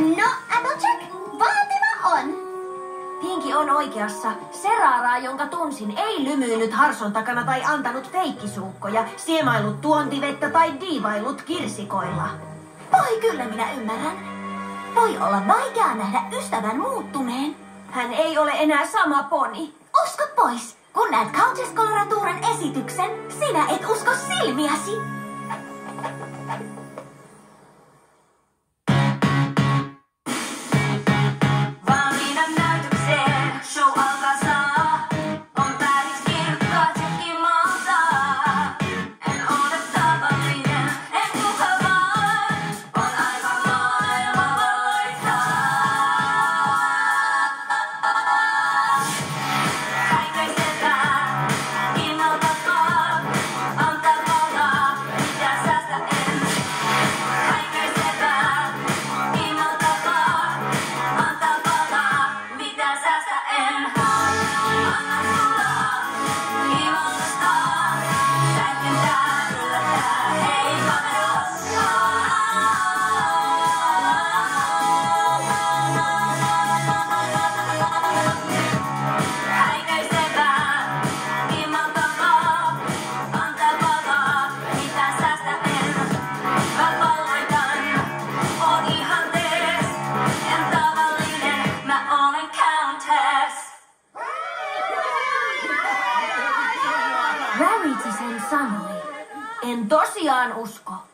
No, Applejack, vaativa on. Pinki on oikeassa. Seraraa, jonka tunsin, ei lymyillyt harson takana tai antanut feikkisuukkoja, siemailut tuontivettä tai diivailut kirsikoilla. Voi kyllä minä ymmärrän. Voi olla vaikea nähdä ystävän muuttuneen. Hän ei ole enää sama poni. Usko pois. Kun näet Countess Coloraturen esityksen, sinä et usko silmiäsi. Säästä en. Rarity sen sanoi. En tosiaan usko.